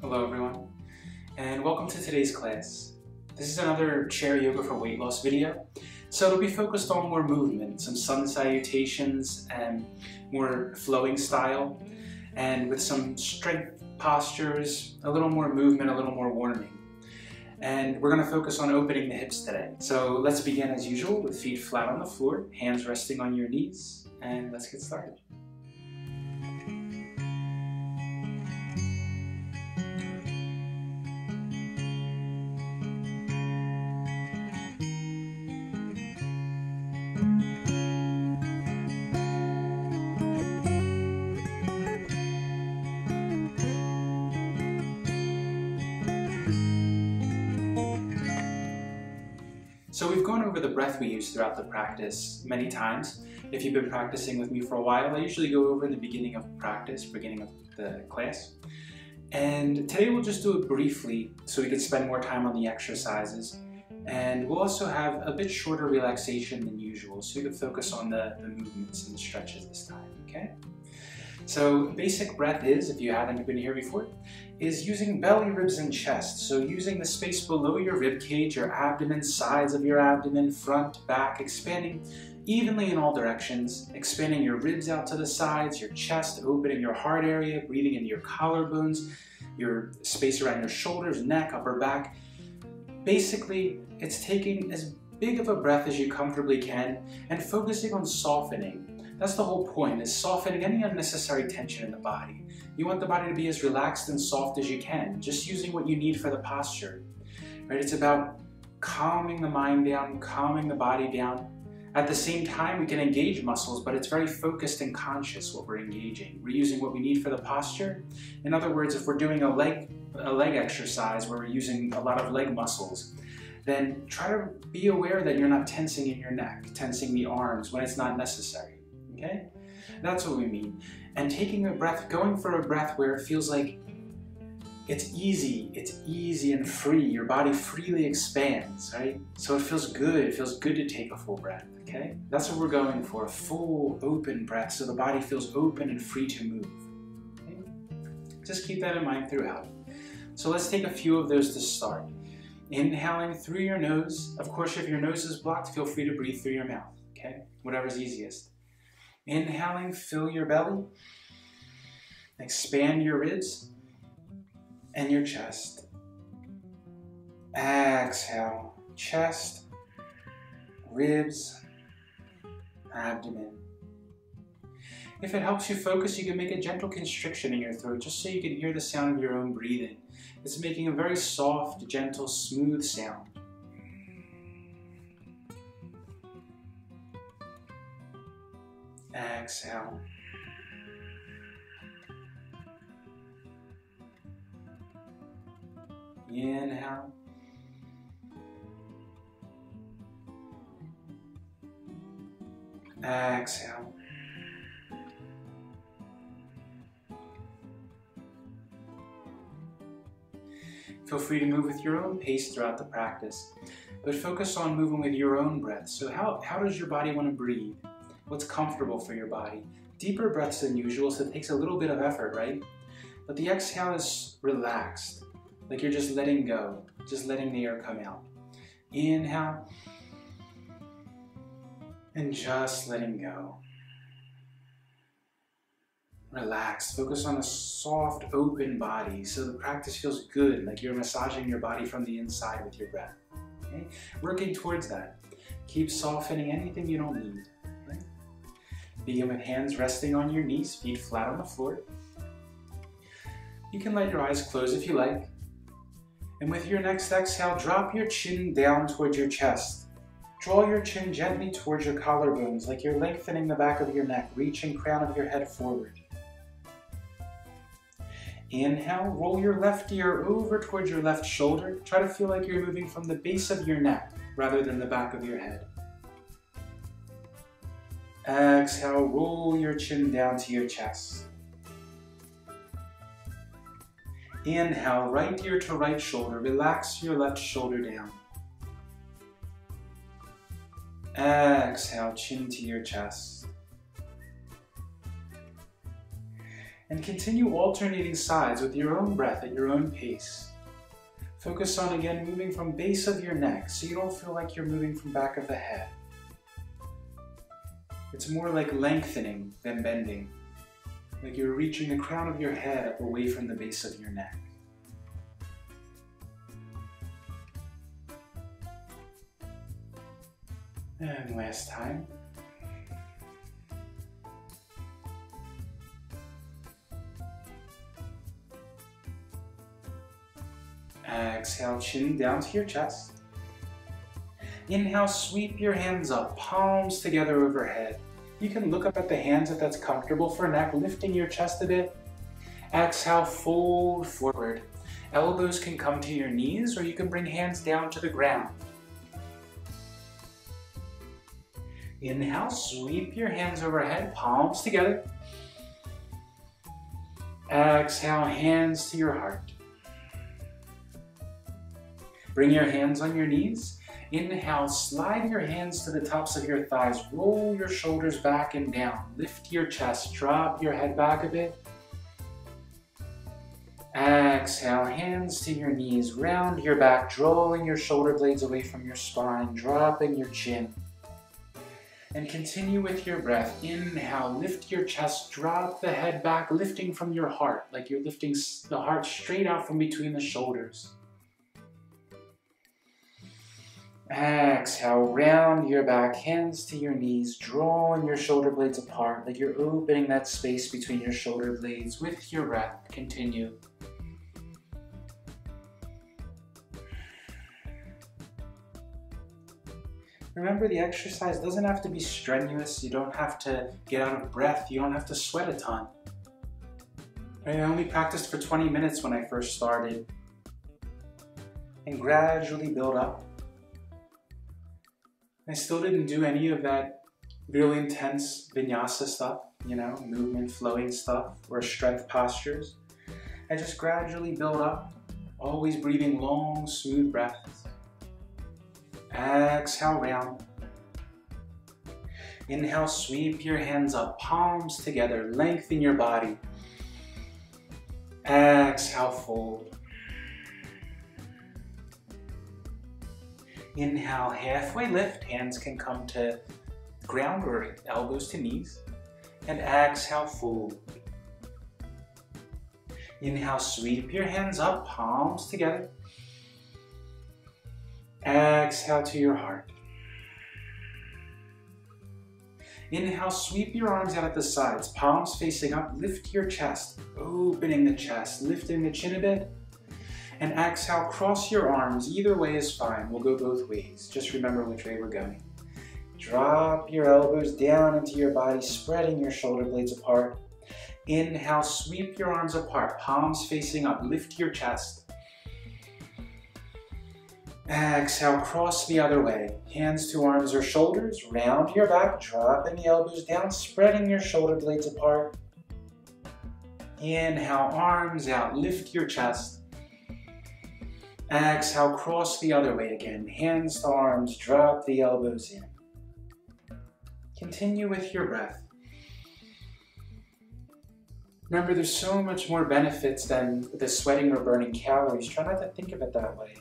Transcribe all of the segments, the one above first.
Hello everyone, and welcome to today's class. This is another chair yoga for weight loss video. So it'll be focused on more movement, some sun salutations and more flowing style, and with some strength postures, a little more movement, a little more warming. And we're gonna focus on opening the hips today. So let's begin as usual with feet flat on the floor, hands resting on your knees, and let's get started. Breath we use throughout the practice many times. If you've been practicing with me for a while, I usually go over the beginning of practice, beginning of the class. And today we'll just do it briefly so we can spend more time on the exercises. And we'll also have a bit shorter relaxation than usual so you can focus on the, the movements and the stretches this time, okay? So basic breath is, if you haven't been here before, is using belly, ribs, and chest. So using the space below your rib cage, your abdomen, sides of your abdomen, front, back, expanding evenly in all directions, expanding your ribs out to the sides, your chest, opening your heart area, breathing into your collarbones, your space around your shoulders, neck, upper back. Basically, it's taking as big of a breath as you comfortably can and focusing on softening that's the whole point, is softening any unnecessary tension in the body. You want the body to be as relaxed and soft as you can, just using what you need for the posture. Right? It's about calming the mind down, calming the body down. At the same time, we can engage muscles, but it's very focused and conscious what we're engaging. We're using what we need for the posture. In other words, if we're doing a leg, a leg exercise where we're using a lot of leg muscles, then try to be aware that you're not tensing in your neck, tensing the arms when it's not necessary okay? That's what we mean. And taking a breath, going for a breath where it feels like it's easy, it's easy and free. Your body freely expands, right? So it feels good, it feels good to take a full breath, okay? That's what we're going for, a full open breath so the body feels open and free to move. Okay? Just keep that in mind throughout. So let's take a few of those to start. Inhaling through your nose. Of course, if your nose is blocked, feel free to breathe through your mouth, okay? Whatever's easiest. Inhaling, fill your belly. Expand your ribs and your chest. Exhale, chest, ribs, abdomen. If it helps you focus, you can make a gentle constriction in your throat just so you can hear the sound of your own breathing. It's making a very soft, gentle, smooth sound. Exhale. Inhale. Exhale. Feel free to move with your own pace throughout the practice, but focus on moving with your own breath. So how, how does your body want to breathe? What's comfortable for your body. Deeper breaths than usual, so it takes a little bit of effort, right? But the exhale is relaxed, like you're just letting go, just letting the air come out. Inhale, and just letting go. Relax, focus on a soft, open body so the practice feels good, like you're massaging your body from the inside with your breath. Okay? Working towards that. Keep softening anything you don't need. Begin with hands resting on your knees, feet flat on the floor. You can let your eyes close if you like. And with your next exhale, drop your chin down towards your chest. Draw your chin gently towards your collarbones, like you're lengthening the back of your neck, reaching crown of your head forward. Inhale, roll your left ear over towards your left shoulder. Try to feel like you're moving from the base of your neck rather than the back of your head. Exhale, roll your chin down to your chest. Inhale, right ear to right shoulder. Relax your left shoulder down. Exhale, chin to your chest. And continue alternating sides with your own breath at your own pace. Focus on again moving from base of your neck so you don't feel like you're moving from back of the head. It's more like lengthening than bending, like you're reaching the crown of your head up away from the base of your neck. And last time. Exhale, chin down to your chest. Inhale, sweep your hands up, palms together overhead. You can look up at the hands if that's comfortable for neck, lifting your chest a bit. Exhale, fold forward. Elbows can come to your knees or you can bring hands down to the ground. Inhale, sweep your hands overhead, palms together. Exhale, hands to your heart. Bring your hands on your knees. Inhale, slide your hands to the tops of your thighs. Roll your shoulders back and down. Lift your chest. Drop your head back a bit. Exhale, hands to your knees. Round your back, drawing your shoulder blades away from your spine, dropping your chin. And continue with your breath. Inhale, lift your chest, drop the head back, lifting from your heart, like you're lifting the heart straight out from between the shoulders. Exhale, round your back, hands to your knees, drawing your shoulder blades apart, like you're opening that space between your shoulder blades with your breath. Continue. Remember, the exercise doesn't have to be strenuous. You don't have to get out of breath. You don't have to sweat a ton. I only practiced for 20 minutes when I first started and gradually build up. I still didn't do any of that really intense vinyasa stuff, you know, movement, flowing stuff, or strength postures. I just gradually build up, always breathing long, smooth breaths. Exhale, round. Inhale, sweep your hands up, palms together, lengthen your body. Exhale, fold. Inhale, halfway lift. Hands can come to ground or elbows to knees. And exhale, fold. Inhale, sweep your hands up, palms together. Exhale to your heart. Inhale, sweep your arms out at the sides, palms facing up, lift your chest, oh, opening the chest, lifting the chin a bit, and exhale, cross your arms. Either way is fine. We'll go both ways. Just remember which way we're going. Drop your elbows down into your body, spreading your shoulder blades apart. Inhale, sweep your arms apart, palms facing up, lift your chest. Exhale, cross the other way. Hands to arms or shoulders, round your back, dropping the elbows down, spreading your shoulder blades apart. Inhale, arms out, lift your chest. Exhale, cross the other way again. Hands to arms, drop the elbows in. Continue with your breath. Remember, there's so much more benefits than the sweating or burning calories. Try not to think of it that way.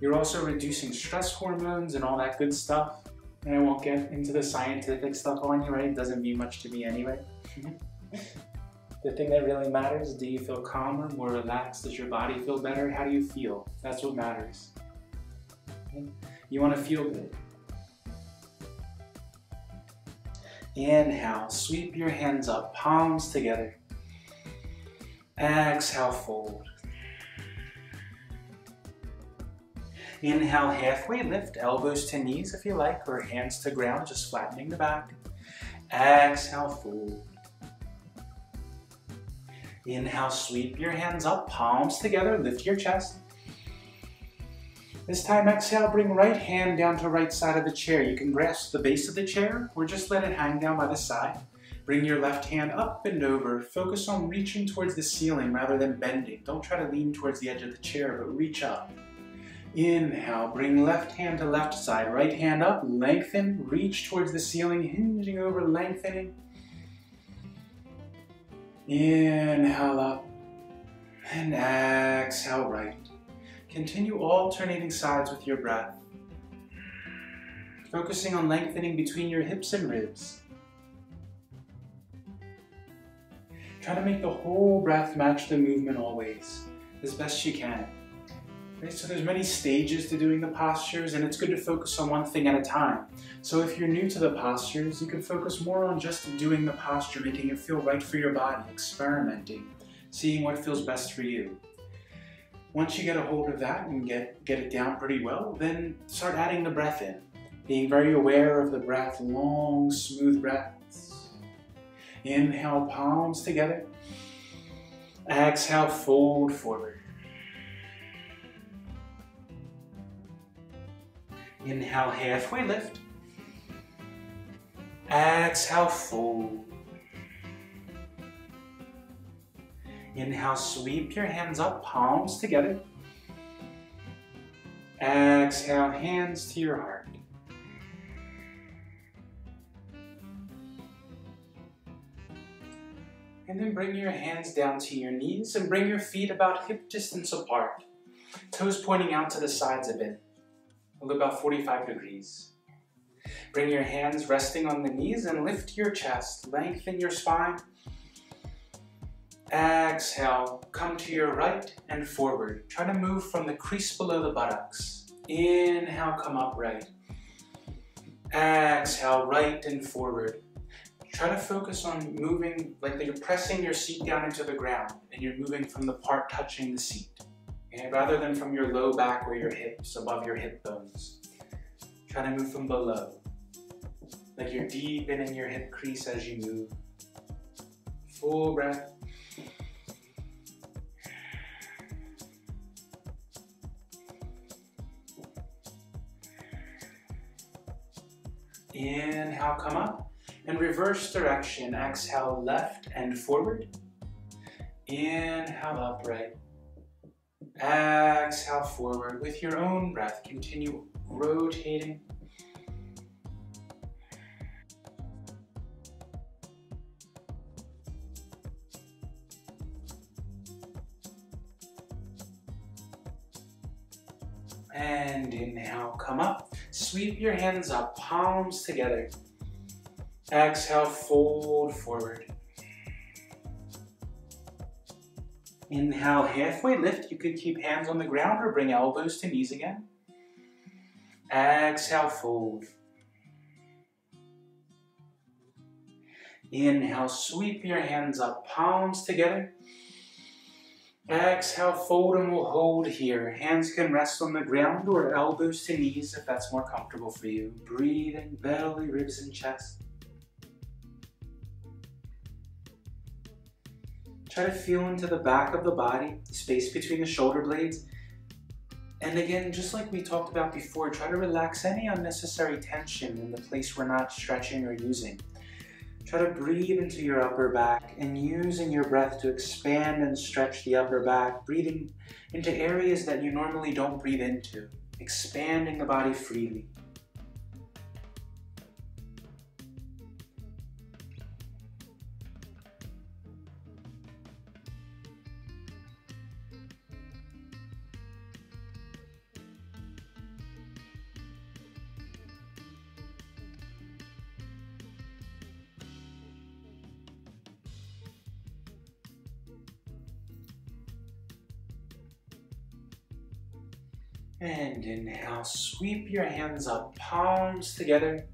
You're also reducing stress hormones and all that good stuff. And I won't get into the scientific stuff on you, right? It doesn't mean much to me anyway. the thing that really matters, do you feel calmer, more relaxed? Does your body feel better? How do you feel? That's what matters. You want to feel good. Inhale, sweep your hands up, palms together. Exhale, fold. Inhale, halfway lift, elbows to knees if you like, or hands to ground, just flattening the back. Exhale, fold. Inhale, sweep your hands up, palms together, lift your chest. This time, exhale, bring right hand down to right side of the chair. You can grasp the base of the chair or just let it hang down by the side. Bring your left hand up and over. Focus on reaching towards the ceiling rather than bending. Don't try to lean towards the edge of the chair, but reach up. Inhale, bring left hand to left side, right hand up, lengthen, reach towards the ceiling, hinging over, lengthening. Inhale up and exhale right. Continue alternating sides with your breath. Focusing on lengthening between your hips and ribs. Try to make the whole breath match the movement always, as best you can. Okay, so there's many stages to doing the postures and it's good to focus on one thing at a time. So if you're new to the postures, you can focus more on just doing the posture, making it feel right for your body, experimenting, seeing what feels best for you. Once you get a hold of that and get, get it down pretty well, then start adding the breath in. Being very aware of the breath, long, smooth breaths. Inhale, palms together. Exhale, fold forward. Inhale, halfway lift. Exhale, fold. Inhale, sweep your hands up, palms together. Exhale, hands to your heart. And then bring your hands down to your knees and bring your feet about hip distance apart. Toes pointing out to the sides a bit, about 45 degrees. Bring your hands resting on the knees and lift your chest. Lengthen your spine. Exhale, come to your right and forward. Try to move from the crease below the buttocks. Inhale, come upright. Exhale, right and forward. Try to focus on moving like you're pressing your seat down into the ground and you're moving from the part touching the seat. Rather than from your low back or your hips, above your hip bones. Try to move from below. Like you're deep in your hip crease as you move. Full breath. Inhale, come up. And reverse direction. Exhale, left and forward. Inhale, upright. Exhale, forward. With your own breath, continue rotating. And inhale, come up. Sweep your hands up, palms together. Exhale, fold forward. Inhale, halfway lift. You could keep hands on the ground or bring elbows to knees again. Exhale, fold. Inhale, sweep your hands up, palms together. Exhale, fold and we'll hold here. Hands can rest on the ground or elbows to knees if that's more comfortable for you. Breathing, belly, ribs, and chest. Try to feel into the back of the body, the space between the shoulder blades. And again, just like we talked about before, try to relax any unnecessary tension in the place we're not stretching or using. Try to breathe into your upper back and using your breath to expand and stretch the upper back, breathing into areas that you normally don't breathe into, expanding the body freely. Inhale, sweep your hands up, palms together.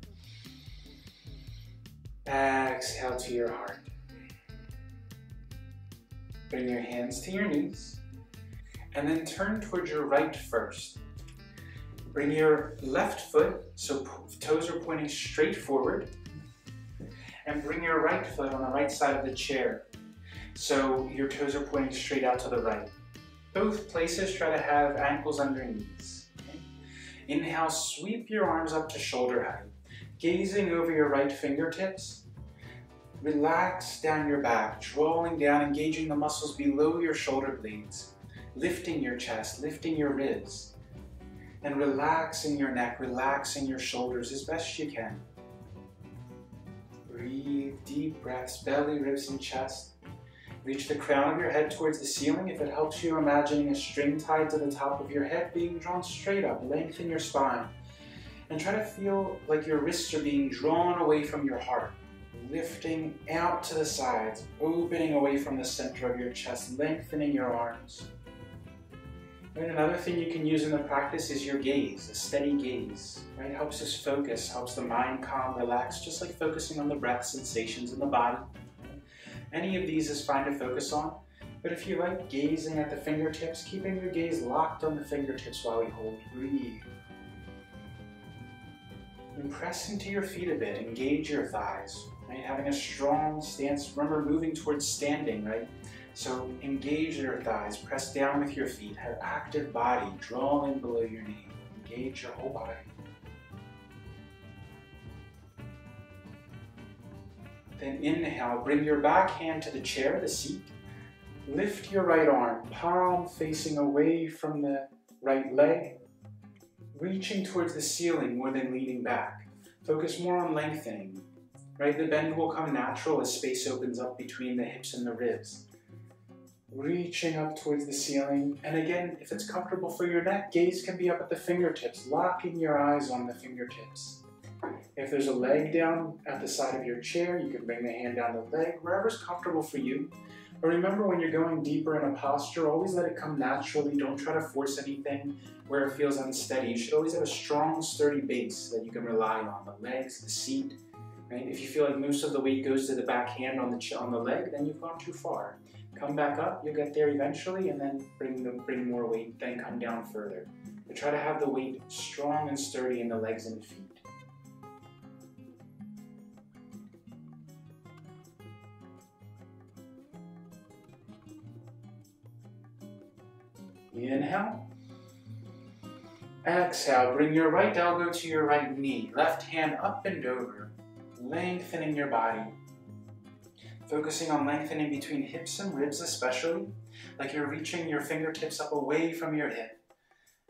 Exhale to your heart. Bring your hands to your knees. And then turn towards your right first. Bring your left foot, so toes are pointing straight forward. And bring your right foot on the right side of the chair. So your toes are pointing straight out to the right. Both places try to have ankles under knees. Inhale, sweep your arms up to shoulder height. Gazing over your right fingertips, relax down your back, drawing down, engaging the muscles below your shoulder blades, lifting your chest, lifting your ribs, and relaxing your neck, relaxing your shoulders as best you can. Breathe deep breaths, belly, ribs, and chest. Reach the crown of your head towards the ceiling. If it helps you, imagining a string tied to the top of your head being drawn straight up. Lengthen your spine. And try to feel like your wrists are being drawn away from your heart. Lifting out to the sides, opening away from the center of your chest, lengthening your arms. And another thing you can use in the practice is your gaze, a steady gaze. Right? Helps us focus, helps the mind calm, relax, just like focusing on the breath sensations in the body. Any of these is fine to focus on, but if you like gazing at the fingertips, keeping your gaze locked on the fingertips while we hold, breathe. And press into your feet a bit, engage your thighs, right? Having a strong stance, remember moving towards standing, right? So engage your thighs, press down with your feet, have active body, drawing below your knee, engage your whole body. Then inhale, bring your back hand to the chair, the seat. Lift your right arm, palm facing away from the right leg, reaching towards the ceiling more than leaning back. Focus more on lengthening, right? The bend will come natural as space opens up between the hips and the ribs. Reaching up towards the ceiling. And again, if it's comfortable for your neck, gaze can be up at the fingertips, locking your eyes on the fingertips. If there's a leg down at the side of your chair, you can bring the hand down the leg, wherever's comfortable for you. But remember when you're going deeper in a posture, always let it come naturally. Don't try to force anything where it feels unsteady. You should always have a strong, sturdy base that you can rely on. The legs, the seat. Right? If you feel like most of the weight goes to the back hand on the, on the leg, then you've gone too far. Come back up, you'll get there eventually, and then bring, the, bring more weight, then come down further. But try to have the weight strong and sturdy in the legs and feet. Inhale. Exhale, bring your right elbow to your right knee. Left hand up and over, lengthening your body. Focusing on lengthening between hips and ribs especially, like you're reaching your fingertips up away from your hip.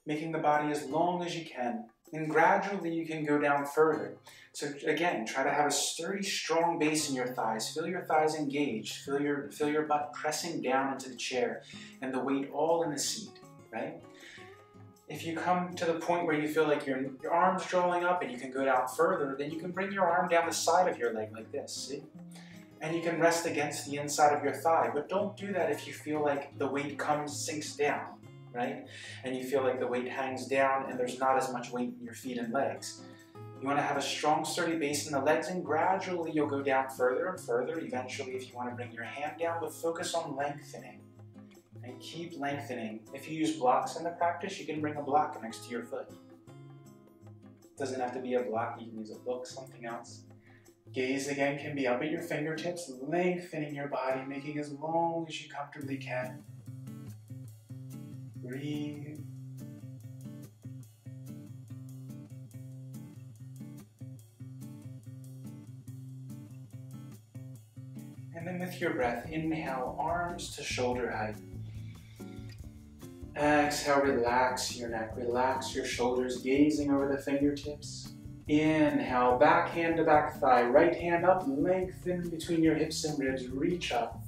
Making the body as long as you can. And gradually you can go down further. So again, try to have a sturdy, strong base in your thighs. Feel your thighs engaged. Feel your, feel your butt pressing down into the chair and the weight all in the seat, right? If you come to the point where you feel like your, your arm's drawing up and you can go down further, then you can bring your arm down the side of your leg like this, see? And you can rest against the inside of your thigh, but don't do that if you feel like the weight comes, sinks down, right? And you feel like the weight hangs down and there's not as much weight in your feet and legs. You want to have a strong, sturdy base in the legs, and gradually you'll go down further and further. Eventually, if you want to bring your hand down, but focus on lengthening. And keep lengthening. If you use blocks in the practice, you can bring a block next to your foot. It doesn't have to be a block, you can use a book, something else. Gaze again can be up at your fingertips, lengthening your body, making as long as you comfortably can. Breathe. And then with your breath, inhale, arms to shoulder height. Exhale, relax your neck, relax your shoulders, gazing over the fingertips. Inhale, back hand to back thigh, right hand up, lengthen between your hips and ribs, reach up.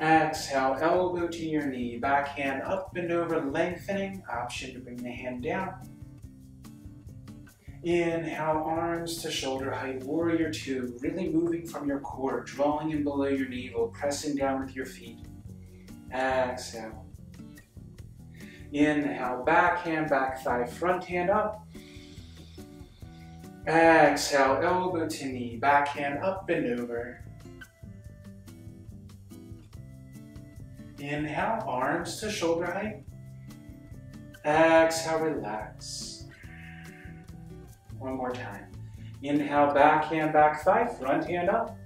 Exhale, elbow to your knee, back hand up and over, lengthening, option to bring the hand down. Inhale, arms to shoulder height, warrior two, really moving from your core, drawing in below your navel, pressing down with your feet. Exhale. Inhale, back hand, back thigh, front hand up. Exhale, elbow to knee, back hand up and over. Inhale, arms to shoulder height. Exhale, relax. One more time. Inhale, back hand, back thigh, front hand up.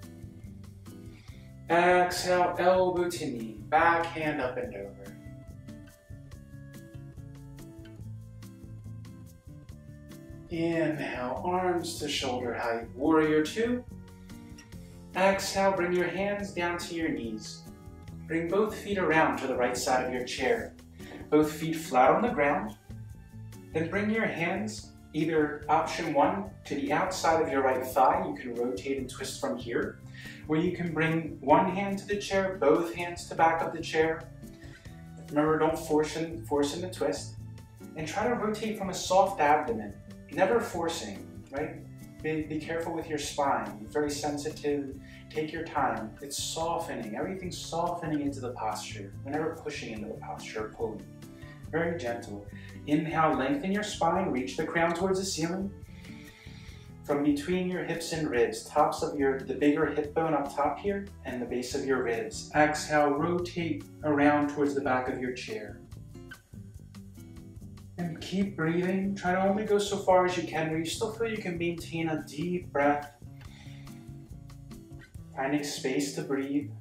Exhale, elbow to knee, back hand up and over. Inhale, arms to shoulder height, warrior two. Exhale, bring your hands down to your knees. Bring both feet around to the right side of your chair. Both feet flat on the ground. Then bring your hands either option one to the outside of your right thigh, you can rotate and twist from here, where you can bring one hand to the chair, both hands to back of the chair. Remember, don't force in, force in the twist. And try to rotate from a soft abdomen, never forcing, right? Be, be careful with your spine, very sensitive, take your time. It's softening, everything's softening into the posture. We're never pushing into the posture, pulling. Very gentle. Inhale, lengthen your spine, reach the crown towards the ceiling from between your hips and ribs, tops of your, the bigger hip bone up top here, and the base of your ribs. Exhale, rotate around towards the back of your chair. And keep breathing. Try to only go so far as you can where you still feel you can maintain a deep breath. Finding space to breathe.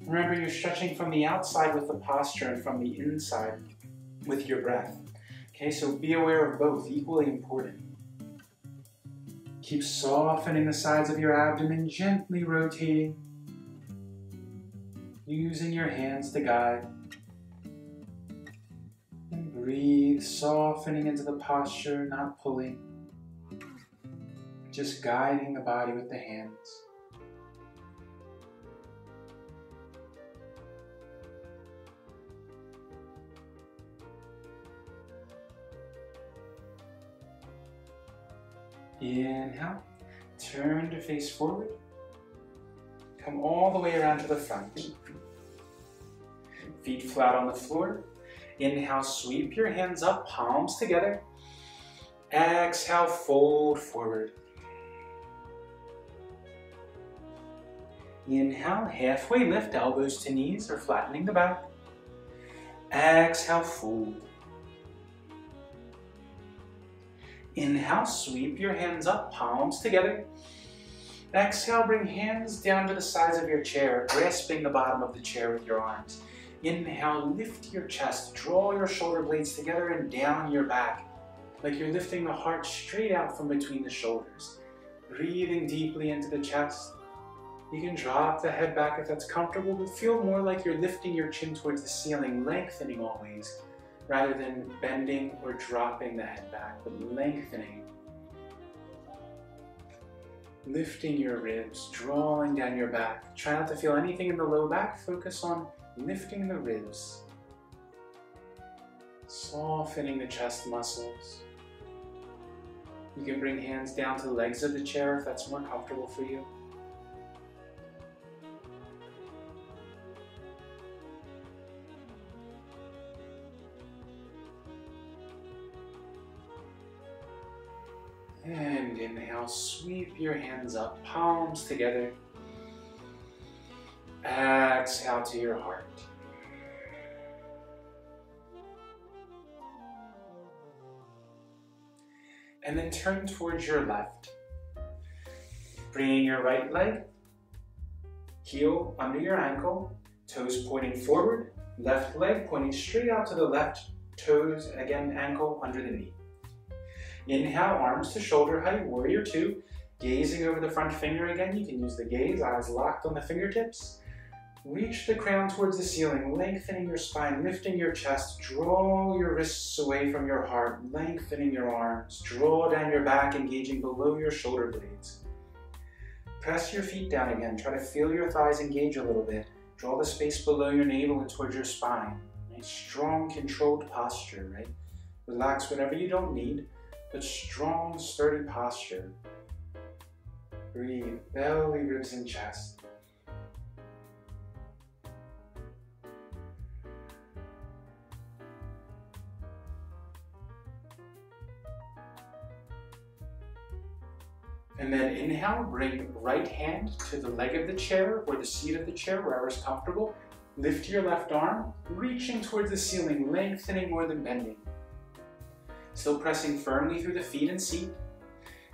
Remember, you're stretching from the outside with the posture and from the inside with your breath. Okay, so be aware of both, equally important. Keep softening the sides of your abdomen, gently rotating, using your hands to guide. And breathe, softening into the posture, not pulling, just guiding the body with the hands. Inhale, turn to face forward. Come all the way around to the front. Feet flat on the floor. Inhale, sweep your hands up, palms together. Exhale, fold forward. Inhale, halfway lift, elbows to knees or flattening the back. Exhale, fold. Inhale, sweep your hands up, palms together. Exhale, bring hands down to the sides of your chair, grasping the bottom of the chair with your arms. Inhale, lift your chest, draw your shoulder blades together and down your back, like you're lifting the heart straight out from between the shoulders. Breathing deeply into the chest. You can drop the head back if that's comfortable, but feel more like you're lifting your chin towards the ceiling, lengthening always rather than bending or dropping the head back, but lengthening. Lifting your ribs, drawing down your back. Try not to feel anything in the low back. Focus on lifting the ribs. Softening the chest muscles. You can bring hands down to the legs of the chair if that's more comfortable for you. And inhale, sweep your hands up, palms together. Exhale to your heart. And then turn towards your left. Bringing your right leg, heel under your ankle, toes pointing forward, left leg pointing straight out to the left, toes, again, ankle under the knee. Inhale, arms to shoulder height, warrior two. Gazing over the front finger again, you can use the gaze, eyes locked on the fingertips. Reach the crown towards the ceiling, lengthening your spine, lifting your chest. Draw your wrists away from your heart, lengthening your arms. Draw down your back, engaging below your shoulder blades. Press your feet down again. Try to feel your thighs engage a little bit. Draw the space below your navel and towards your spine. Nice, strong, controlled posture, right? Relax whatever you don't need but strong, sturdy posture. Breathe, belly, ribs, and chest. And then inhale, bring right hand to the leg of the chair or the seat of the chair, wherever is comfortable. Lift your left arm, reaching towards the ceiling, lengthening more than bending. Still pressing firmly through the feet and seat.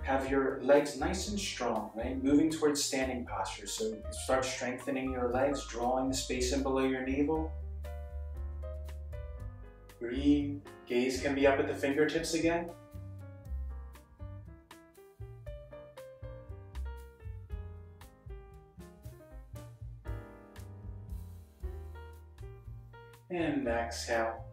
Have your legs nice and strong, right? Moving towards standing posture. So start strengthening your legs, drawing the space in below your navel. Breathe. Gaze can be up at the fingertips again. And exhale.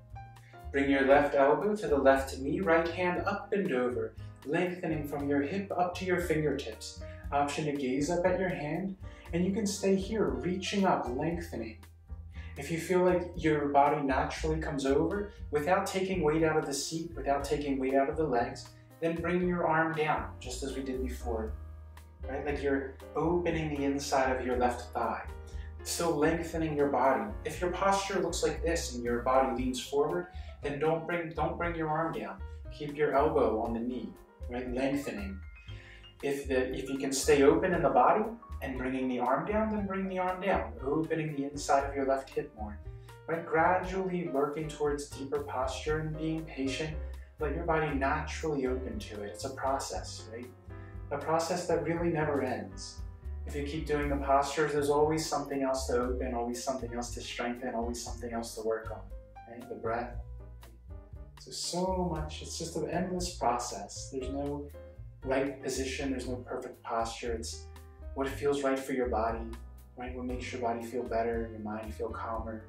Bring your left elbow to the left knee, right hand up and over, lengthening from your hip up to your fingertips. option to gaze up at your hand, and you can stay here, reaching up, lengthening. If you feel like your body naturally comes over without taking weight out of the seat, without taking weight out of the legs, then bring your arm down, just as we did before. Right? Like you're opening the inside of your left thigh, still lengthening your body. If your posture looks like this and your body leans forward, then don't bring, don't bring your arm down. Keep your elbow on the knee, right? Lengthening. If, the, if you can stay open in the body and bringing the arm down, then bring the arm down, opening the inside of your left hip more. Right? Gradually working towards deeper posture and being patient. Let your body naturally open to it. It's a process, right? A process that really never ends. If you keep doing the postures, there's always something else to open, always something else to strengthen, always something else to work on. Right? The breath. So, so much, it's just an endless process. There's no right position, there's no perfect posture. It's what feels right for your body, right? What makes your body feel better, your mind feel calmer.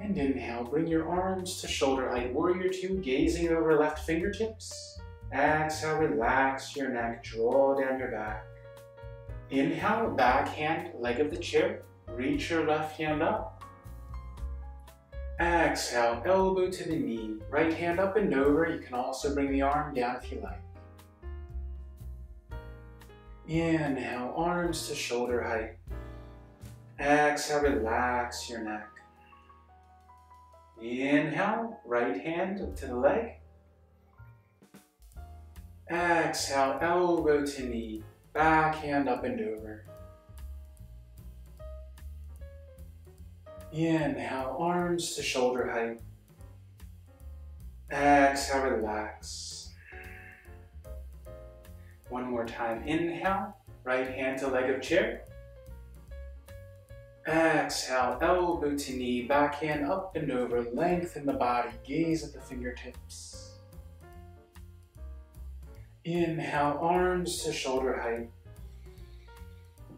And inhale, bring your arms to shoulder height. Warrior two, gazing over left fingertips. Exhale, relax your neck, draw down your back. Inhale, back hand, leg of the chair. Reach your left hand up. Exhale, elbow to the knee. Right hand up and over. You can also bring the arm down if you like. Inhale, arms to shoulder height. Exhale, relax your neck. Inhale, right hand to the leg. Exhale, elbow to knee, back hand up and over. Inhale, arms to shoulder height. Exhale, relax. One more time. Inhale, right hand to leg of chair. Exhale, elbow to knee, back hand up and over, lengthen the body, gaze at the fingertips. Inhale, arms to shoulder height.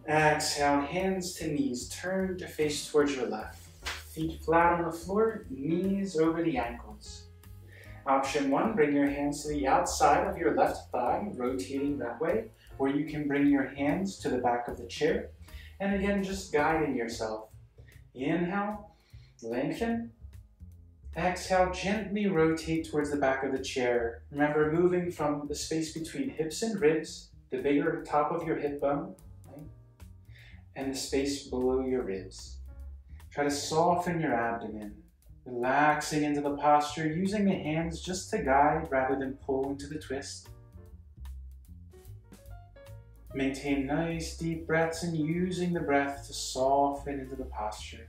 Exhale, hands to knees, turn to face towards your left. Feet flat on the floor, knees over the ankles. Option one, bring your hands to the outside of your left thigh, rotating that way, or you can bring your hands to the back of the chair. And again, just guiding yourself. Inhale, lengthen. Exhale, gently rotate towards the back of the chair. Remember, moving from the space between hips and ribs, the bigger top of your hip bone, right? and the space below your ribs. Try to soften your abdomen. Relaxing into the posture, using the hands just to guide rather than pull into the twist. Maintain nice deep breaths and using the breath to soften into the posture.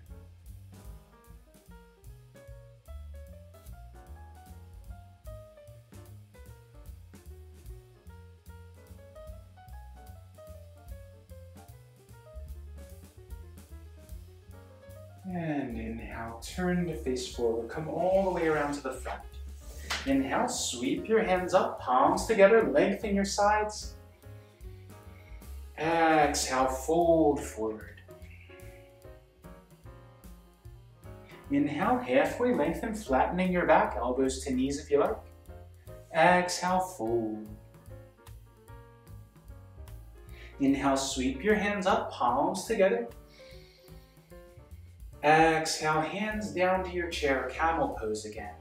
And inhale, turn to face forward. Come all the way around to the front. Inhale, sweep your hands up, palms together, lengthen your sides. Exhale, fold forward. Inhale, halfway lengthen, flattening your back, elbows to knees if you like. Exhale, fold. Inhale, sweep your hands up, palms together. Exhale, hands down to your chair, camel pose again.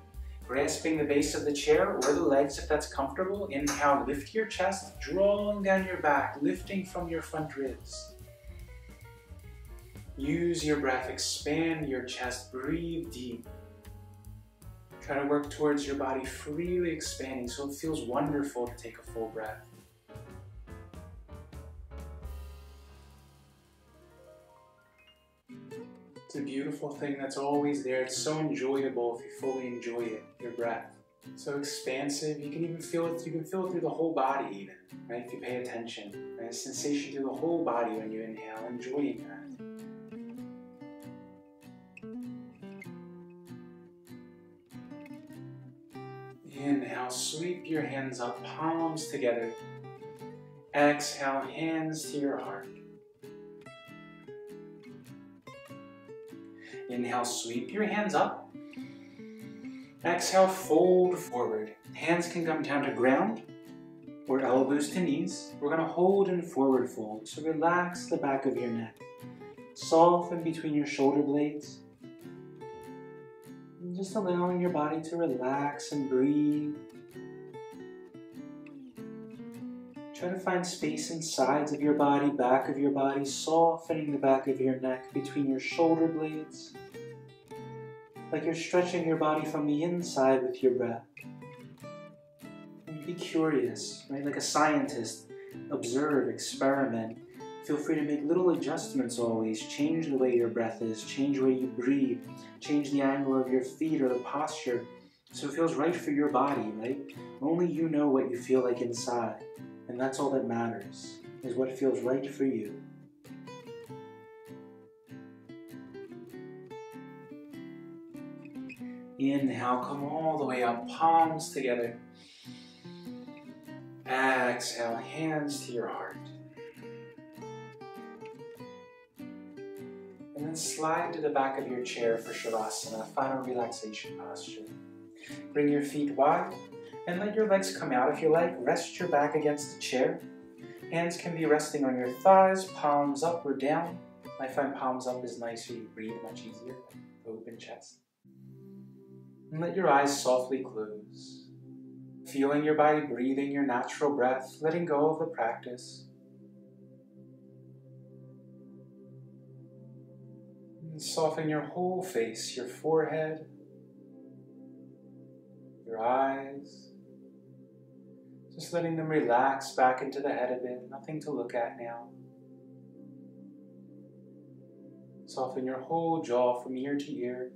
Grasping the base of the chair or the legs if that's comfortable. Inhale, lift your chest, drawing down your back, lifting from your front ribs. Use your breath, expand your chest, breathe deep. Try to work towards your body freely expanding so it feels wonderful to take a full breath. It's a beautiful thing that's always there. It's so enjoyable if you fully enjoy it, your breath. So expansive, you can even feel it, you can feel it through the whole body even, right? If you pay attention. Right? A sensation through the whole body when you inhale, enjoying that. Inhale, sweep your hands up, palms together. Exhale, hands to your heart. Inhale, sweep your hands up. Exhale, fold forward. Hands can come down to ground, or elbows to knees. We're going to hold in forward fold. So relax the back of your neck. Soften between your shoulder blades. And just allowing your body to relax and breathe. Try to find space in sides of your body, back of your body, softening the back of your neck between your shoulder blades. Like you're stretching your body from the inside with your breath And be curious, right? Like a scientist, observe, experiment. Feel free to make little adjustments always. Change the way your breath is, change the way you breathe, change the angle of your feet or the posture so it feels right for your body, right? Only you know what you feel like inside, and that's all that matters, is what feels right for you. Inhale, come all the way up, palms together. Exhale, hands to your heart. And then slide to the back of your chair for Shavasana, final relaxation posture. Bring your feet wide and let your legs come out if you like. Rest your back against the chair. Hands can be resting on your thighs, palms up or down. I find palms up is nice so you breathe much easier. Open chest. And let your eyes softly close feeling your body breathing your natural breath, letting go of the practice. And soften your whole face, your forehead, your eyes. Just letting them relax back into the head a bit, nothing to look at now. Soften your whole jaw from ear to ear,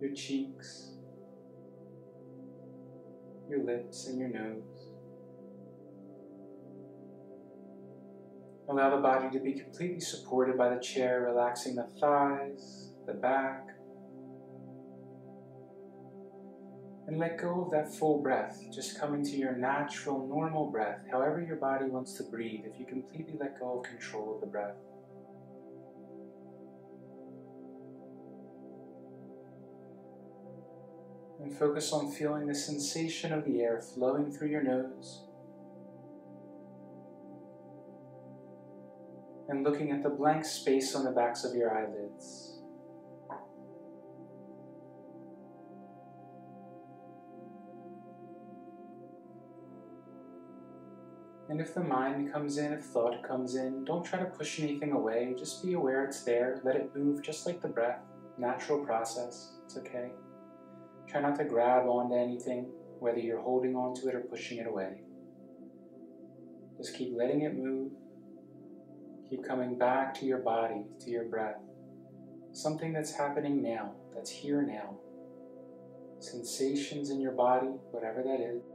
your cheeks, your lips and your nose. Allow the body to be completely supported by the chair, relaxing the thighs, the back. And let go of that full breath, just coming to your natural, normal breath, however your body wants to breathe, if you completely let go of control of the breath. and focus on feeling the sensation of the air flowing through your nose and looking at the blank space on the backs of your eyelids. And if the mind comes in, if thought comes in, don't try to push anything away. Just be aware it's there. Let it move just like the breath. Natural process. It's okay. Try not to grab onto anything, whether you're holding onto it or pushing it away. Just keep letting it move. Keep coming back to your body, to your breath. Something that's happening now, that's here now. Sensations in your body, whatever that is.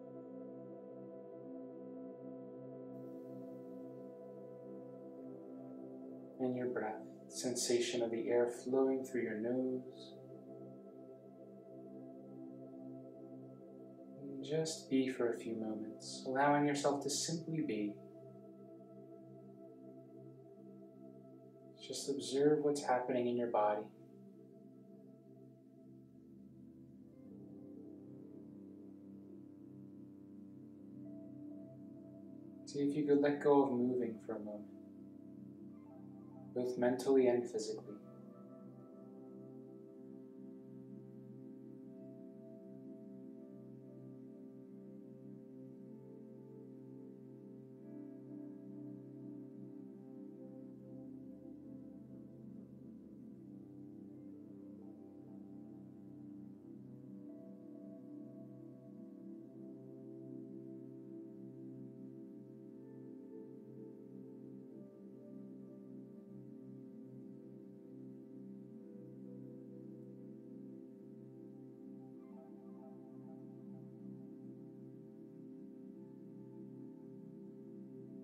And your breath, sensation of the air flowing through your nose just be for a few moments, allowing yourself to simply be. Just observe what's happening in your body. See if you could let go of moving for a moment, both mentally and physically.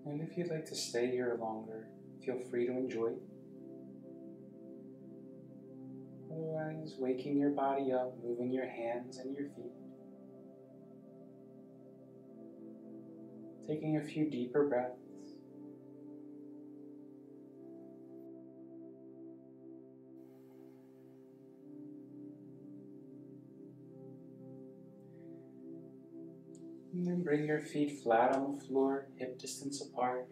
And if you'd like to stay here longer, feel free to enjoy. Otherwise, waking your body up, moving your hands and your feet. Taking a few deeper breaths. And then bring your feet flat on the floor, hip distance apart.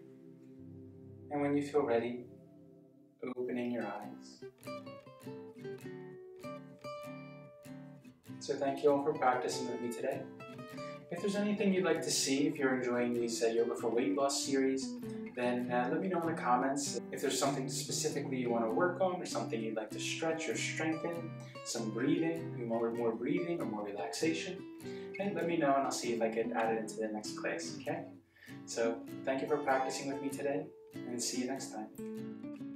And when you feel ready, opening your eyes. So thank you all for practicing with me today. If there's anything you'd like to see, if you're enjoying these uh, Yoga for Weight Loss series, then uh, let me know in the comments if there's something specifically you want to work on or something you'd like to stretch or strengthen, some breathing, more, more breathing or more relaxation, and let me know and I'll see if I can add it into the next class, okay? So thank you for practicing with me today and see you next time.